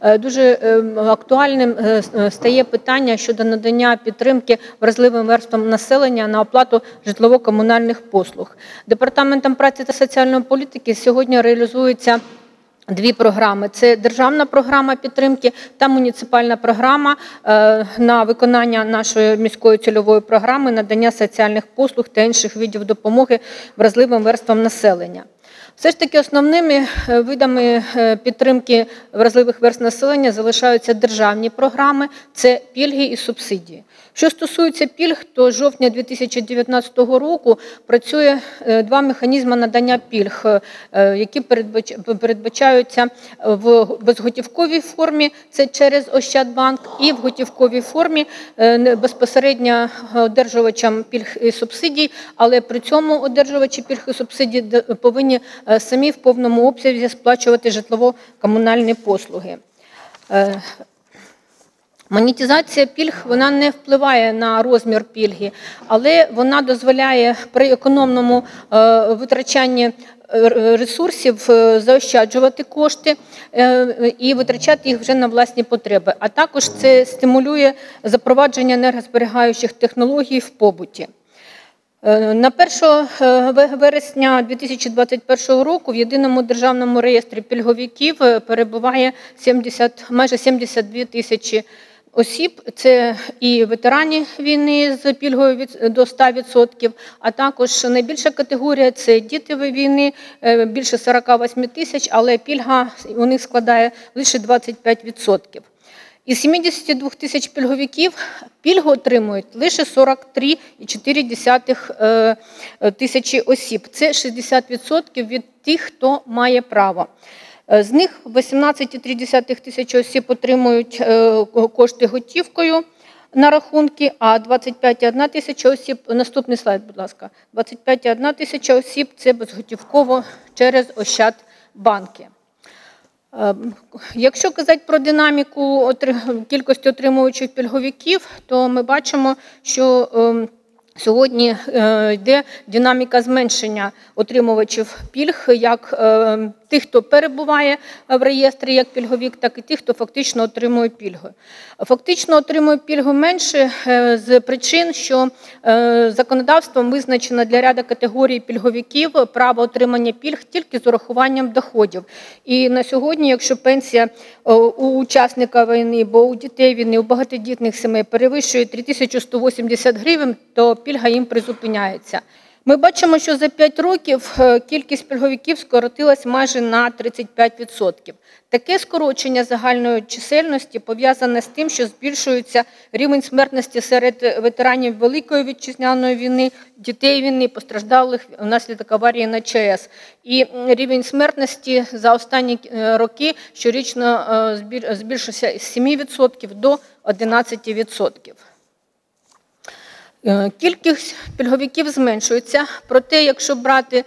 Е, Дуже е, актуальним е, стає питання щодо надання підтримки вразливим верствам населення на оплату житлово-комунальних послуг. Департаментом праці та соціальної політики сьогодні реалізується Дві програми: це державна програма підтримки та муніципальна програма е, на виконання нашої міської цільової програми надання соціальних послуг та інших видів допомоги вразливим верствам населення. Все ж таки основними е, видами е, підтримки вразливих верст населення залишаються державні програми, це пільги і субсидії. Що стосується пільг, то з жовтня 2019 року працює е, два механізми надання пільг, е, які передбачаються в безготівковій формі, це через Ощадбанк, і в готівковій формі е, безпосередньо одержувачам пільг і субсидій, але при цьому одержувачі пільг і субсидій повинні самі в повному обсязі сплачувати житлово-комунальні послуги. Монетизація пільг вона не впливає на розмір пільги, але вона дозволяє при економному е, витрачанні е, ресурсів е, заощаджувати кошти і витрачати їх вже на власні потреби. А також це стимулює запровадження енергозберігаючих технологій в побуті. На 1 вересня 2021 року в єдиному державному реєстрі пільговиків перебуває 70, майже 72 тисячі осіб. Це і ветерані війни з пільгою від, до 100%, а також найбільша категорія це діти війни, е, більше 48 тисяч, але пільга у них складає лише 25%. Із 72 тисяч пільговиків пільгу отримують лише 43,4 е, е, тисячі осіб. Це 60% від тих, хто має право. Е, З них 18,3 тисячі осіб отримують е, кошти готівкою на рахунки, а 25,1 тисяча осіб, наступний слайд, будь ласка, 25,1 тисяча осіб це безготівково через Ощадбанки. Е, Якщо казати про динаміку кількості отримувачів пільговиків, то ми бачимо, що ем, сьогодні е, йде динаміка зменшення отримувачів пільг, як е, тих, хто перебуває в реєстрі як пільговік, так і тих, хто фактично отримує пільги. Фактично отримує пільгу менше е, з причин, що законодавством визначено для ряду категорій пільговиків право отримання пільг тільки з урахуванням доходів. І на сьогодні, якщо пенсія у учасника війни, бо у дітей війни, у багатодітних сімей перевищує 3180 гривень, то пільга їм призупиняється. Ми бачимо, що за 5 років е, кількість пільговиків скоротилась майже на 35%. Таке скорочення загальної чисельності пов'язане з тим, що збільшується рівень смертності серед ветеранів Великої вітчизняної війни, дітей війни, постраждалих внаслідок аварії на ЧАЕС. І рівень смертності за останні е, роки щорічно е, збільшився з 7% до 11%. Е, Кількість пільговиків зменшується, проте, якщо брати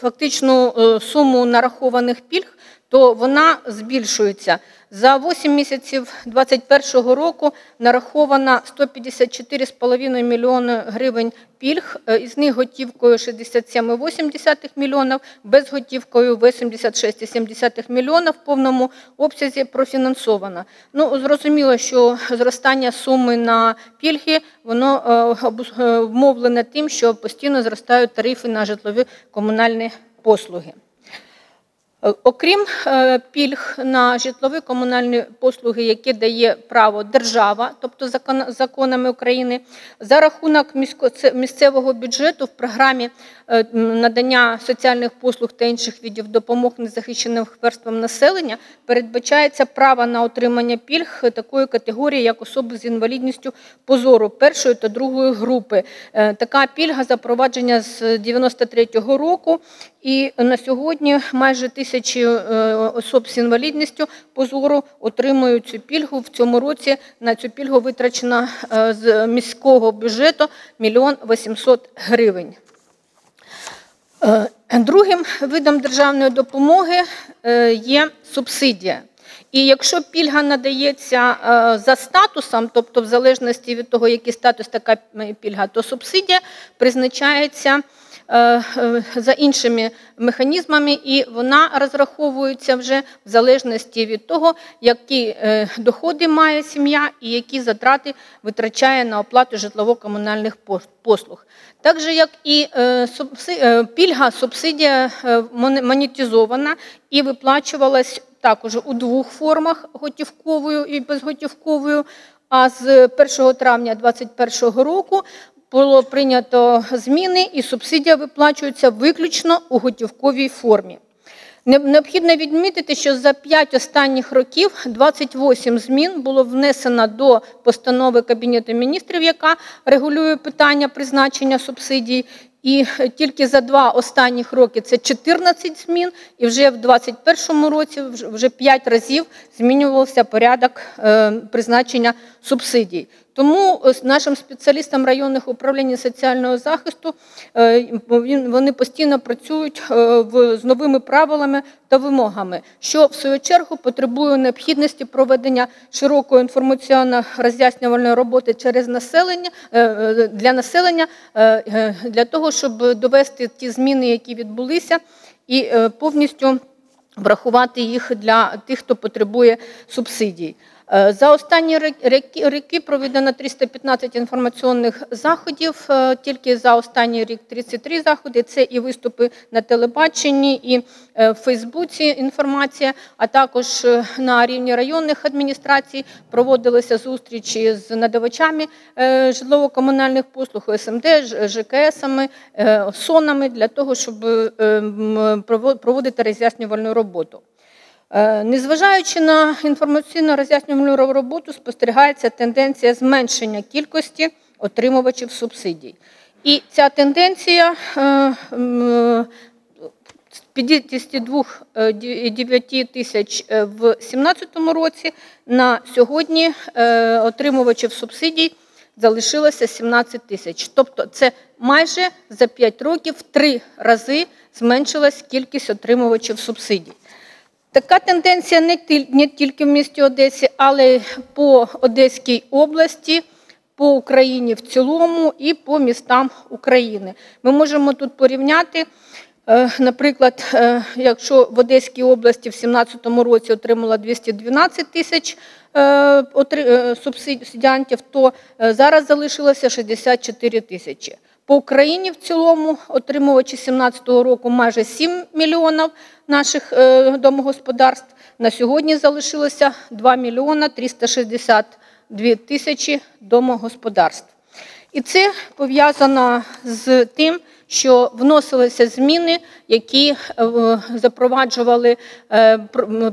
фактичну е, суму нарахованих пільг, то вона збільшується. За 8 місяців 2021 року нараховано 154,5 мільйони гривень пільг, е, із них готівкою 67,8 мільйонів, безготівкою 86,7 мільйона в повному обсязі профінансовано. Ну, зрозуміло, що зростання суми на пільги, воно е, е, вмовлене тим, що постійно зростають тарифи на житлові комунальні послуги. Е, Окрім е, пільг на житлові комунальні послуги, які дає право держава, тобто законами України, за рахунок місцевого бюджету в програмі е, надання соціальних послуг та інших видів допомог незахищеним верствам населення передбачається право на отримання пільг такої категорії, як особи з інвалідністю по зору першої та другої групи. Така пільга запровадження з 93-го року, і на сьогодні майже тисячі е, особ з інвалідністю по зору отримують цю пільгу. В цьому році на цю пільгу витрачено е, з міського бюджету мільйон 800 гривень. Е, Другим видом державної допомоги є субсидія. І якщо пільга надається за статусом, тобто в залежності від того, який статус така пільга, то субсидія призначається за іншими механізмами, і вона розраховується вже в залежності від того, які е, доходи має сім'я і які затрати витрачає на оплату житлово-комунальних послуг. Так же, як і е, е, пільга, субсидія е, монетизована і виплачувалась також у двох формах готівковою і безготівковою. А з 1 травня 2021 року було прийнято зміни, і субсидія виплачується виключно у готівковій формі. Необхідно відмітити, що за 5 останніх років 28 змін було внесено до постанови Кабінету міністрів, яка регулює питання призначення субсидій. І тільки за два останніх роки це 14 змін, і вже в 2021 році вже- вже 5 разів змінювався порядок е, призначення субсидій. Тому е, нашим спеціалістам районних управлінь соціального захисту е, вони постійно працюють е, з новими правилами та вимогами, що в свою чергу потребує необхідності проведення широкої інформаційно-роз'яснювальної роботи через населення для населення для того, щоб довести ті зміни, які відбулися, і повністю врахувати їх для тих, хто потребує субсидій. Е, За останні рок- роки- проведено 315 інформаційних заходів. е, Тільки за останній рік 33 заходи. Це і виступи на телебаченні, і е, в Фейсбуці інформація, а також на рівні районних адміністрацій проводилися зустрічі з надавачами житлово-комунальних послуг, СМД, ЖКСами, СОНами для того, щоб проводити роз'яснювальну роботу. Е, Незважаючи на інформаційно роз'яснювальну роботу, спостерігається тенденція зменшення кількості отримувачів субсидій. І ця тенденція е, з 52,9 тисяч е, в 2017 році на сьогодні отримувачів субсидій залишилося 17 тисяч. Тобто це майже за 5 років в три рази зменшилась кількість отримувачів субсидій. Така тенденція не тільки в місті Одесі, але й по Одеській області, по Україні в цілому і по містам України. Ми можемо тут порівняти. е, Наприклад, е, якщо в Одеській області в 2017 році отримала 212 тисяч е, субсидіантів, то зараз залишилося 64 тисячі. По Україні в цілому отримувачі 2017 року майже 7 мільйонів наших е, домогосподарств. На сьогодні залишилося 2 мільйона 362 тисячі домогосподарств. І це пов'язано з тим, що вносилися зміни, які е, запроваджували е,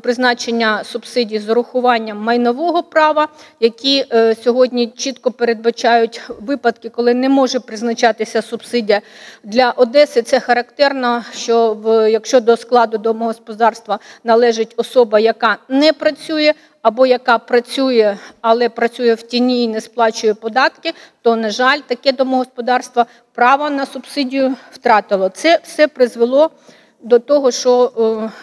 призначення субсидій з урахуванням майнового права, які е, сьогодні чітко передбачають випадки, коли не може призначатися субсидія. Для Одеси це характерно, що якщо до складу домогосподарства належить особа, яка не працює, або яка працює, але працює в тіні і не сплачує податки, то, на жаль, таке домогосподарство право на субсидію втратило. Це все призвело до того, що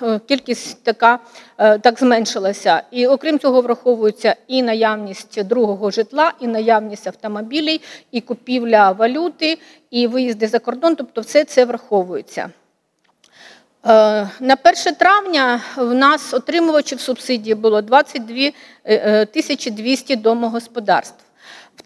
е, е, кількість така е, так зменшилася. І окрім цього, враховується і наявність другого житла, і наявність автомобілів, і купівля валюти, і виїзди за кордон. Тобто, все це враховується. Е, На 1 травня в нас отримувачів субсидії було 22 е, е, тисячі 200 домогосподарств.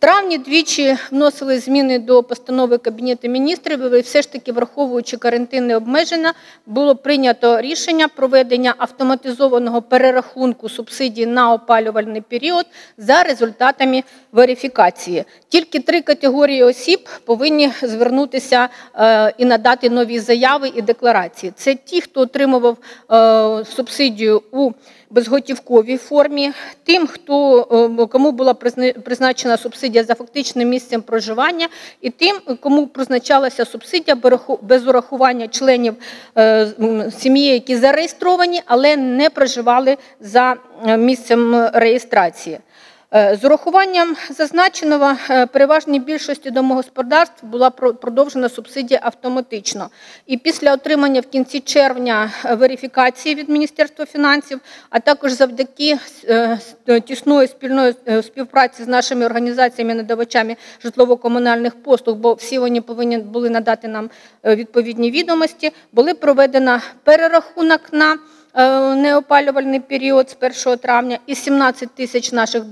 Травні двічі вносили зміни до постанови Кабінету міністрів, і все ж таки, враховуючи карантинне обмеження, було прийнято рішення проведення автоматизованого перерахунку субсидій на опалювальний період за результатами верифікації. Тільки три категорії осіб повинні звернутися е, і надати нові заяви і декларації. Це ті, хто отримував е, субсидію у безготівковій формі, тим, хто е, кому була призна- призначена субсидія за фактичним місцем проживання, і тим, кому призначалася субсидія без урахування членів е, сім'ї, які зареєстровані, але не проживали за е, місцем реєстрації. Е, З урахуванням зазначеного е, переважній більшості домогосподарств була про- продовжена субсидія автоматично. І після отримання в кінці червня е, верифікації від Міністерства фінансів, а також завдяки тісної спільної співпраці з нашими організаціями надавачами житлово-комунальних послуг, бо всі вони повинні були надати нам відповідні відомості, були проведено перерахунок на неопалювальний період з 1 травня, і 17 тисяч наших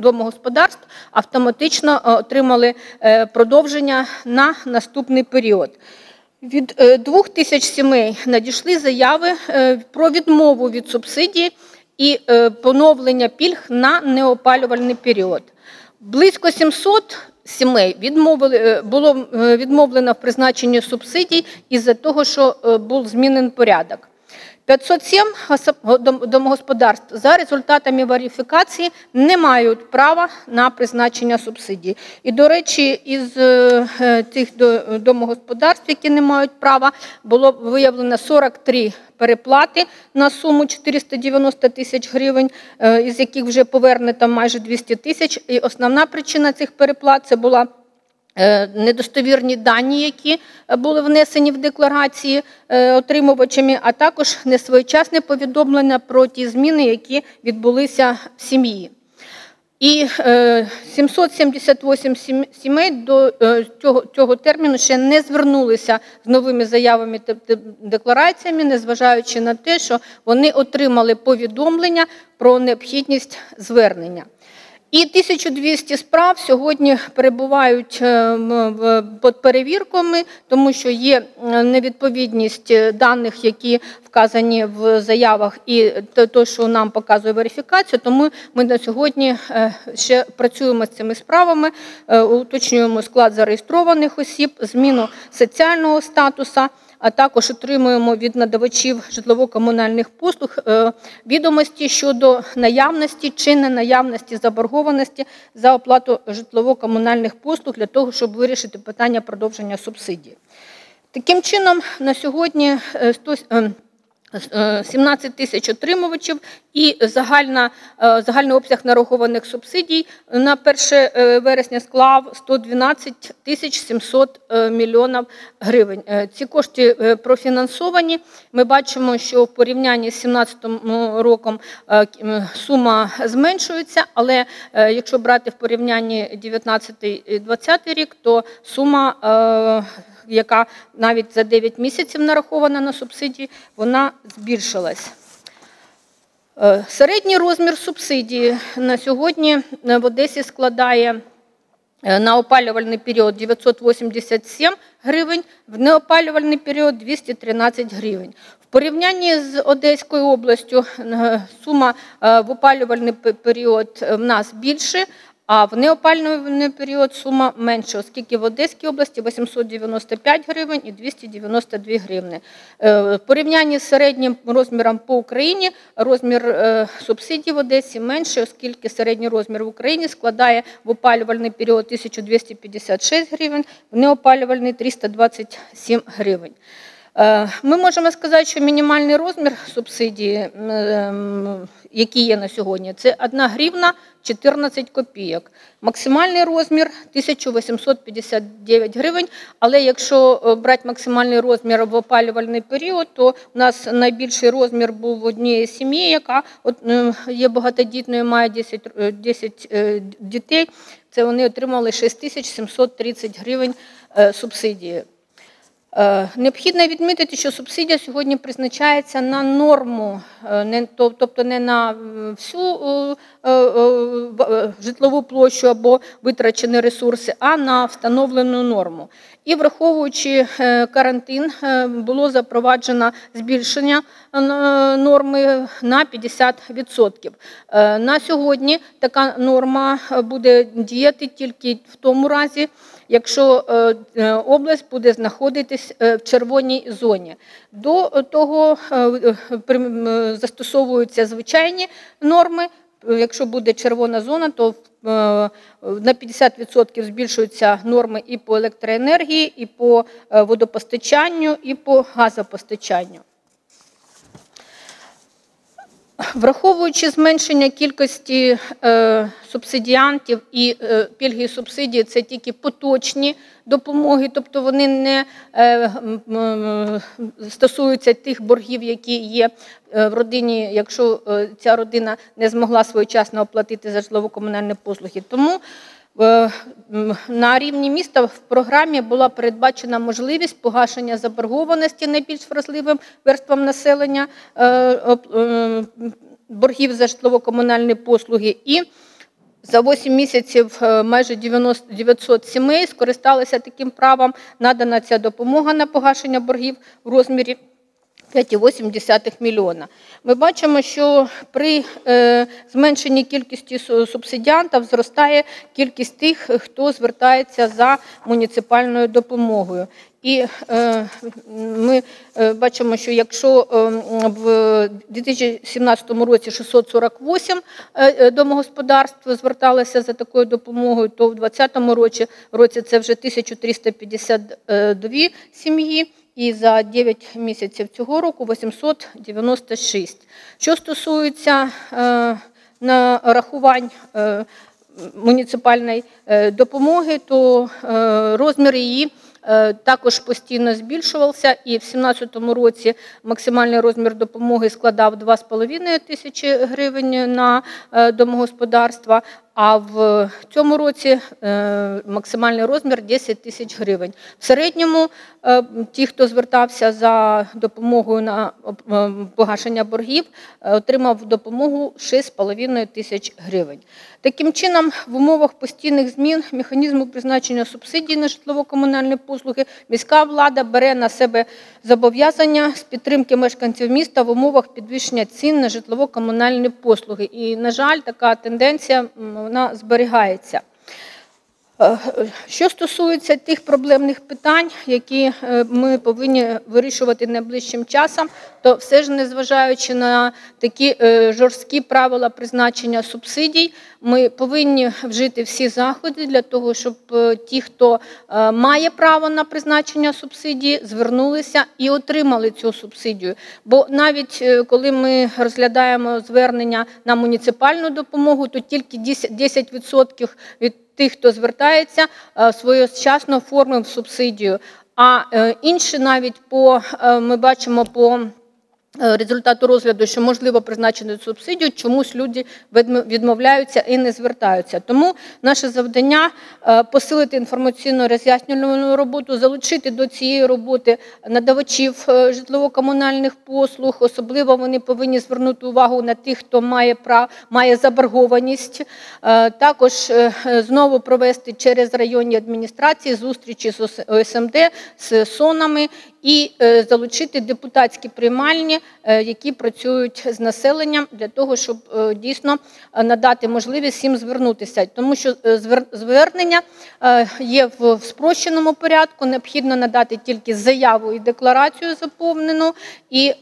домогосподарств автоматично е, отримали е, продовження на наступний період. Від е, двох тисяч сімей надійшли заяви е, про відмову від субсидії і е, поновлення пільг на неопалювальний період. Близько 700 сімей відмовили, е, було е, відмовлено в призначенні субсидій із-за того, що е, був змінений порядок. 507 домогосподарств за результатами верифікації не мають права на призначення субсидій. І, до речі, із е, е, до- домогосподарств, які не мають права, було виявлено 43 переплати на суму 490 тисяч гривень, е, із яких вже повернуто майже 200 тисяч. І основна причина цих переплат це була недостовірні дані, які е, були внесені в декларації е, отримувачами, а також несвоєчасне повідомлення про ті зміни, які відбулися в сім'ї. І е, 778 сімей до е, цього, цього терміну ще не звернулися з новими заявами та деклараціями, незважаючи на те, що вони отримали повідомлення про необхідність звернення. І 1200 справ сьогодні перебувають е, під перевірками, тому що є е, невідповідність е, даних, які вказані в заявах, і те, що нам показує верифікацію. Тому ми на сьогодні ще працюємо з цими справами, уточнюємо склад зареєстрованих осіб, зміну соціального статусу а також отримуємо від надавачів житлово-комунальних послуг е, відомості щодо наявності чи ненаявності заборгованості за оплату житлово-комунальних послуг для того, щоб вирішити питання продовження субсидії. Таким чином, на сьогодні е, 100, е, е, 17 тисяч отримувачів і загальна, е, загальний обсяг нарахованих субсидій на 1 е, вересня склав 112 тисяч 700 е, мільйонів гривень. Е, Ці кошти е, профінансовані. Ми бачимо, що в порівнянні з 2017 роком е, сума зменшується, але е, якщо брати в порівнянні 19-20 рік, то сума е, яка навіть за 9 місяців нарахована на субсидії, вона збільшилась. Е, Середній розмір субсидії на сьогодні е, в Одесі складає е, на опалювальний період 987 гривень, в неопалювальний період 213 гривень. В порівнянні з Одеською областю сума в опалювальний період в нас більше, а в неопалювальний період сума менша, оскільки в Одеській області 895 гривень і 292 гривни. Е, В порівнянні з середнім розміром по Україні розмір е, субсидій в Одесі менший, оскільки середній розмір в Україні складає в опалювальний період 1256 гривень, в неопалювальний 327 гривень. Е, Ми можемо сказати, що мінімальний розмір субсидії, ем, який є на сьогодні, це 1 гривна 14 копійок. Максимальний розмір 1859 гривень. Але якщо е, брати максимальний розмір в опалювальний період, то у нас найбільший розмір був в однієї сім'ї, яка е, є багатодітною, має 10, е, 10 е, дітей. Це вони отримали 6730 гривень субсидії. Е, Необхідно відмітити, що субсидія сьогодні призначається на норму, е, тобто не на всю е, в- е, житлову площу або витрачені ресурси, а на встановлену норму. І враховуючи карантин, було запроваджено збільшення норми на 50%. Е, На сьогодні така норма буде діяти тільки в тому разі, якщо е, е, область буде знаходитись е, в червоній зоні. До того застосовуються звичайні норми. Якщо буде червона зона, то на 50% збільшуються норми і по електроенергії, і по водопостачанню, і по газопостачанню. Враховуючи зменшення кількості е, субсидіантів і е, пільги і субсидії, це тільки поточні допомоги, тобто вони не е, м, стосуються тих боргів, які є е, в родині, якщо е, ця родина не змогла своєчасно оплатити за житлово-комунальні послуги. Тому Е, На рівні міста в програмі була передбачена можливість погашення заборгованості найбільш вразливим верствам населення е, е, боргів за житлово-комунальні послуги. І за 8 місяців е, майже 90 900 сімей скористалися таким правом. Надана ця допомога на погашення боргів у розмірі 5,8 мільйона. Ми бачимо, що при е, зменшенні кількості субсидіантів зростає кількість тих, хто звертається за муніципальною допомогою. І е, ми е, бачимо, що якщо в 2017 році 648 е, е, домогосподарств зверталися за такою допомогою, то в 2020 році, році це вже 1352 сім'ї і за 9 місяців цього року 896. Що стосується е, нарахувань е, муніципальної е, допомоги, то розмір її також постійно збільшувався, і в 2017 році максимальний розмір допомоги складав 2,5 тисячі гривень на домогосподарства, а в цьому році е, максимальний розмір 10 тисяч гривень. В середньому е, ті, хто звертався за допомогою на е, погашення боргів, отримав допомогу 6,5 тисяч гривень. Таким чином, в умовах постійних змін механізму призначення субсидій на житлово-комунальні послуги міська влада бере на себе зобов'язання з підтримки мешканців міста в умовах підвищення цін на житлово-комунальні послуги. І, на жаль, така тенденція вона зберігається. Е, Що стосується тих проблемних питань, які е, ми повинні вирішувати найближчим часом, то все ж незважаючи на такі е, жорсткі правила призначення субсидій, ми повинні вжити всі заходи для того, щоб ті, хто має право на призначення субсидії, звернулися і отримали цю субсидію. Бо навіть коли ми розглядаємо звернення на муніципальну допомогу, то тільки 10% 10% від тих, хто звертається, е, своєчасно оформив субсидію. А е, інші навіть по е, ми бачимо по результату розгляду, що можливо призначити субсидію, чомусь люди відмовляються і не звертаються. Тому наше завдання е, посилити інформаційно роз'яснювальну роботу, залучити до цієї роботи надавачів е, житлово-комунальних послуг. Особливо вони повинні звернути увагу на тих, хто має прав, має заборгованість. Е, Також е, е, знову провести через районні адміністрації зустрічі з ОСМД з СОНами і е, залучити депутатські приймальні, е, які працюють з населенням для того, щоб е, дійсно надати можливість всім звернутися. Тому що звернення є в спрощеному порядку, необхідно надати тільки заяву і декларацію заповнену, і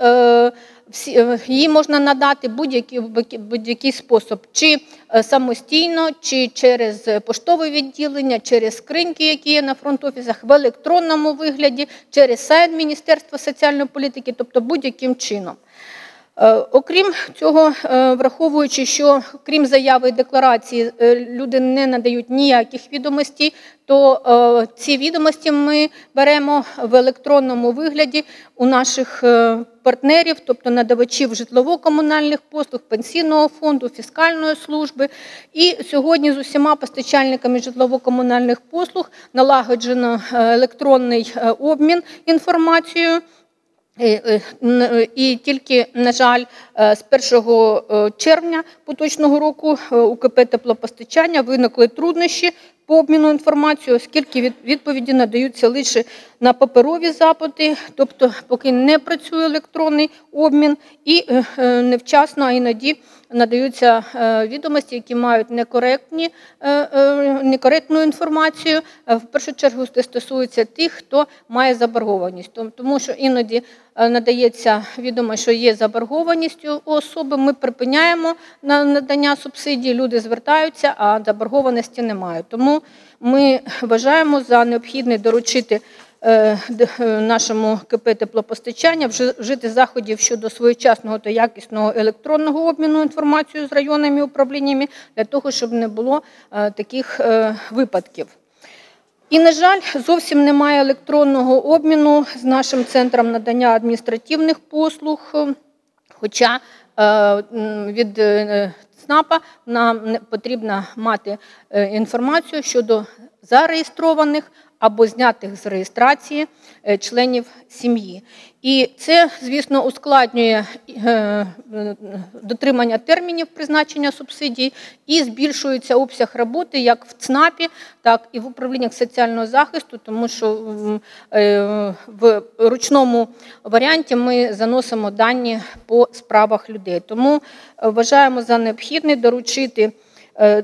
її можна надати будь-який будь-який спосіб, чи е, самостійно, чи через е, поштове відділення, через скриньки, які є на фронт-офісах, в електронному вигляді, через сайт Міністерства соціальної політики, тобто будь-яким чином. Е, Окрім цього, е, враховуючи, що крім заяви і декларації е, люди не надають ніяких відомостей, то ці відомості ми беремо в електронному вигляді у наших партнерів, тобто надавачів житлово-комунальних послуг, пенсійного фонду, фіскальної служби. І сьогодні з усіма постачальниками житлово-комунальних послуг налагоджено електронний обмін інформацією. І, е, н- е, І тільки, на жаль, е, з 1 е, червня поточного року е, у КП теплопостачання виникли труднощі по обміну інформацією, оскільки від- відповіді надаються лише на паперові запити, тобто поки не працює електронний обмін, і е, е, невчасно, а іноді надаються е, відомості, які мають некоректні, е, е, некоректну інформацію. Е, В першу чергу це стосується тих, хто має заборгованість, тому що іноді е, надається відомо, що є заборгованість у особи. Ми припиняємо на надання субсидій, люди звертаються, а заборгованості немає. Тому ми вважаємо за необхідне доручити е, е, нашому КП теплопостачання вжи- вжити заходів щодо своєчасного та якісного електронного обміну інформацією з районними управліннями для того, щоб не було е, таких е, випадків. І, на жаль, зовсім немає електронного обміну з нашим центром надання адміністративних послуг. Хоча е, від е, ЦНАПа нам потрібно мати е, інформацію щодо зареєстрованих або знятих з реєстрації е, членів сім'ї. І це, звісно, ускладнює е, е, дотримання термінів призначення субсидій і збільшується обсяг роботи як в ЦНАПі, так і в управліннях соціального захисту, тому що в ручному варіанті ми заносимо дані по справах людей. Тому вважаємо за необхідне доручити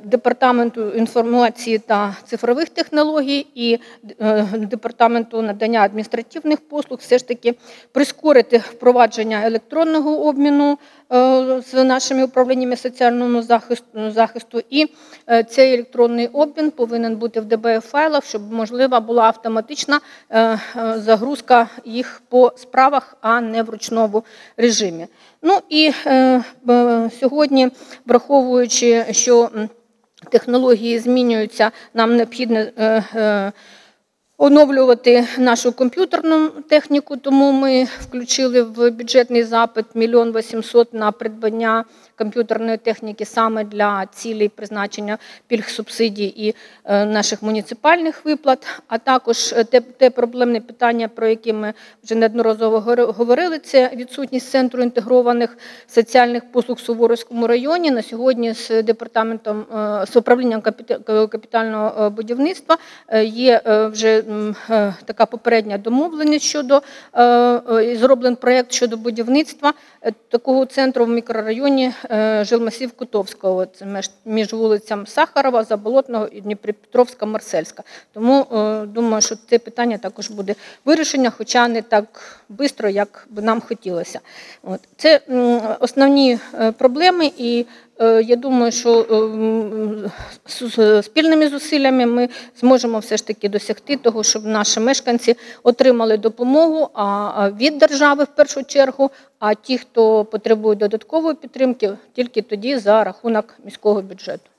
департаменту інформації та цифрових технологій і е, департаменту надання адміністративних послуг все ж таки прискорити впровадження електронного обміну е, з нашими управліннями соціального захисту, захисту. І е, цей електронний обмін повинен бути в ДБФ файлах, щоб можлива була автоматична е, е, загрузка їх по справах, а не в ручному режимі. Ну і е, сьогодні, враховуючи, що технології змінюються, нам необхідно е, е, оновлювати нашу комп'ютерну техніку, тому ми включили в бюджетний запит мільйон 800 на придбання комп'ютерної техніки саме для цілей призначення пільг субсидій і е, наших муніципальних виплат, а також е, те, те проблемне питання, про яке ми вже неодноразово говорили, це відсутність центру інтегрованих соціальних послуг в Суворовському районі. На сьогодні з департаментом е, з управлінням капітального будівництва є вже така попередня домовленість щодо зроблений проєкт щодо будівництва такого центру в мікрорайоні Жилмасів Кутовського. Це між вулицям Сахарова, Заболотного і Дніпропетровська, Марсельська. Тому е, думаю, що це питання також буде вирішення, хоча не так швидко, як би нам хотілося. От. Це основні е, проблеми, і е, я думаю, що е, спільними зусиллями ми зможемо все ж таки досягти того, щоб наші мешканці отримали допомогу а від держави в першу чергу, а ті, хто потребує додаткової підтримки, тільки тоді за рахунок міського бюджету.